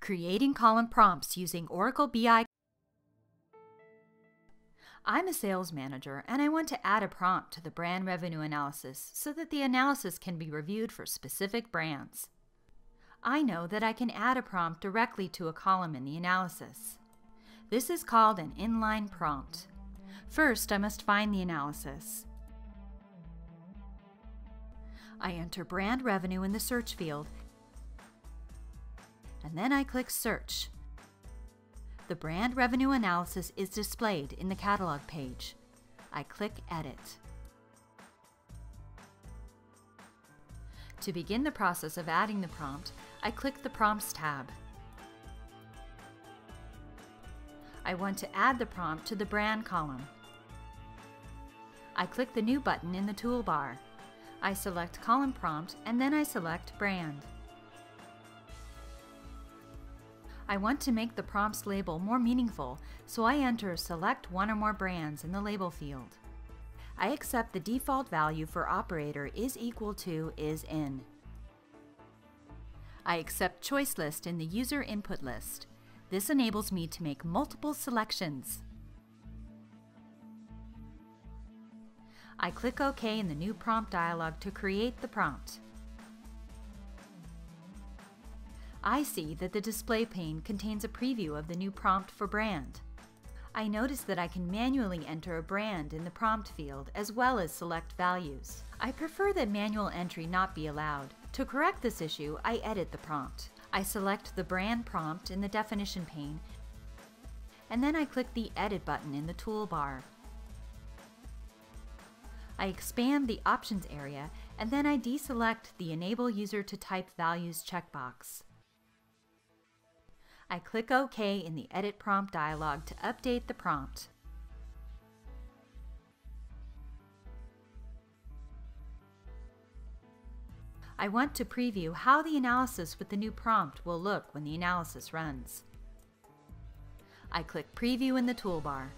Creating column prompts using Oracle BI. I'm a sales manager and I want to add a prompt to the brand revenue analysis so that the analysis can be reviewed for specific brands. I know that I can add a prompt directly to a column in the analysis. This is called an inline prompt. First, I must find the analysis. I enter brand revenue in the search field and then I click Search. The brand revenue analysis is displayed in the catalog page. I click Edit. To begin the process of adding the prompt, I click the Prompts tab. I want to add the prompt to the brand column. I click the New button in the toolbar. I select Column Prompt and then I select Brand. I want to make the prompts label more meaningful, so I enter select one or more brands in the label field. I accept the default value for operator is equal to is in. I accept choice list in the user input list. This enables me to make multiple selections. I click OK in the new prompt dialog to create the prompt. I see that the display pane contains a preview of the new prompt for brand. I notice that I can manually enter a brand in the prompt field as well as select values. I prefer that manual entry not be allowed. To correct this issue, I edit the prompt. I select the brand prompt in the definition pane and then I click the Edit button in the toolbar. I expand the Options area and then I deselect the Enable User to Type Values checkbox. I click OK in the Edit Prompt dialog to update the prompt. I want to preview how the analysis with the new prompt will look when the analysis runs. I click Preview in the toolbar.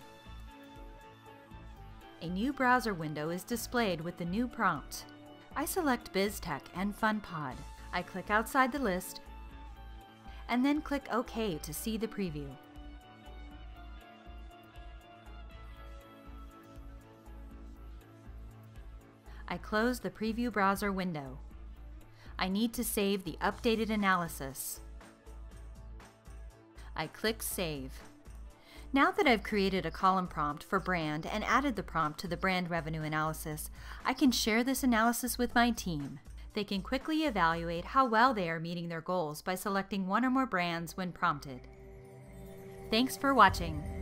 A new browser window is displayed with the new prompt. I select BizTech and FunPod. I click outside the list and then click OK to see the preview. I close the preview browser window. I need to save the updated analysis. I click Save. Now that I've created a column prompt for brand and added the prompt to the brand revenue analysis, I can share this analysis with my team. They can quickly evaluate how well they are meeting their goals by selecting one or more brands when prompted. Thanks for watching.